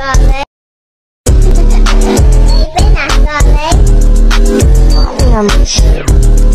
草莓，一杯奶茶，草莓。